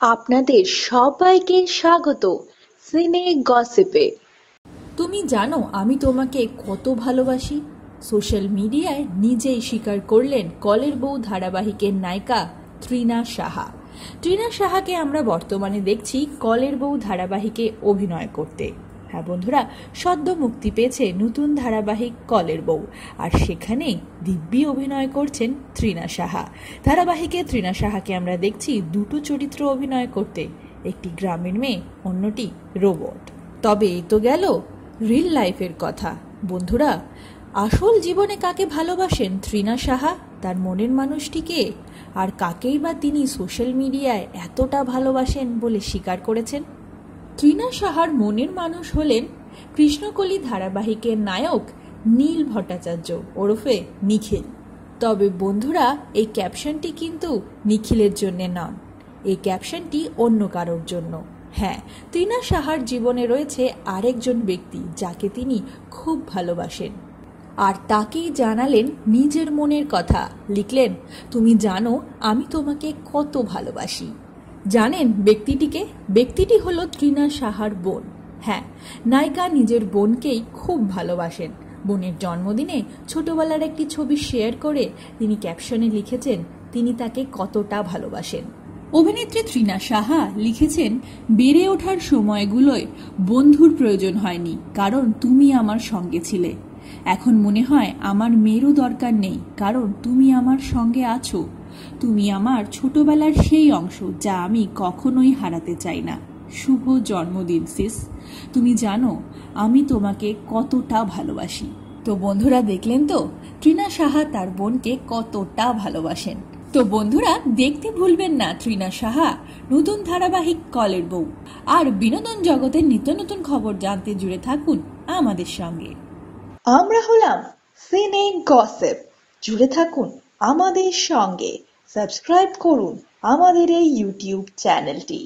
আপনাদের সবাইকে স্বাগত সিনে গসিপে। তুমি জানো, আমি তোমাকে কত ভালোবাসি। সোশ্যাল মিডিয়ায় নিজেই স্বীকার করলেন কলের বউ ধারাবাহিকের নায়িকা ত্রিনা সাহা। ত্রিনা সাহাকে আমরা বর্তমানে দেখছি কলের বউ ধারাবাহিকে অভিনয় করতে। হ্যাঁ বন্ধুরা, সদ্য মুক্তি পেয়েছে নতুন ধারাবাহিক কলের বউ। আর সেখানেই দিব্যি অভিনয় করছেন ত্রিনা সাহা। ধারাবাহিকে ত্রিনা সাহাকে আমরা দেখছি দুটো চরিত্র অভিনয় করতে। একটি গ্রামের মেয়ে, অন্যটি রোবট। তবে এই তো গেল রিল লাইফের কথা। বন্ধুরা, আসল জীবনে কাকে ভালোবাসেন ত্রিনা সাহা, তার মনের মানুষটিকে আর কাকেই বা তিনি সোশ্যাল মিডিয়ায় এতটা ভালোবাসেন বলে স্বীকার করেছেন? ত্রিনা সাহার মনের মানুষ হলেন কৃষ্ণকলি ধারাবাহিকের নায়ক নীল ভট্টাচার্য ওরফে নিখিল। তবে বন্ধুরা, এই ক্যাপশনটি কিন্তু নিখিলের জন্যে নন, এই ক্যাপশনটি অন্য কারোর জন্য। হ্যাঁ ত্রিনা সাহার জীবনে রয়েছে আরেকজন ব্যক্তি যাকে তিনি খুব ভালোবাসেন। আর তাকেই জানালেন নিজের মনের কথা, লিখলেন, তুমি জানো, আমি তোমাকে কত ভালোবাসি। জানেন ব্যক্তিটিকে? ব্যক্তিটি হলো ত্রিনা সাহার বোন। হ্যাঁ নায়িকা নিজের বোনকেই খুব ভালোবাসেন। বোনের জন্মদিনে ছোটবেলার একটি ছবি শেয়ার করে তিনি ক্যাপশনে লিখেছেন, তিনি তাকে কতটা ভালোবাসেন। অভিনেত্রী ত্রিনা সাহা লিখেছেন, বেড়ে ওঠার সময়গুলোয় বন্ধুর প্রয়োজন হয়নি, কারণ তুমি আমার সঙ্গে ছিলে। এখন মনে হয় আমার মেয়েরও দরকার নেই, কারণ তুমি আমার সঙ্গে আছো। তুমি আমার ছোটবেলার সেই অংশ যা আমি কখনোই হারাতে চাই না। শুভ জন্মদিন, সিস। তুমি জানো, আমি তোমাকে কতটা ভালোবাসি। তো বন্ধুরা, দেখলেন তো? ত্রিনা সাহা তার বোনকে কতটা ভালোবাসেন। তো বন্ধুরা, দেখতে ভুলবেন না ত্রিনা সাহা, নতুন ধারাবাহিক কলের বউ। আর বিনোদন জগতের নিত্য নতুন খবর জানতে জুড়ে থাকুন আমাদের সঙ্গে। আমরা হলাম সিনে গসিপ। জুড়ে থাকুন আমাদের সঙ্গে সাবস্ক্রাইব করুন আমাদের এই ইউটিউব চ্যানেলটি।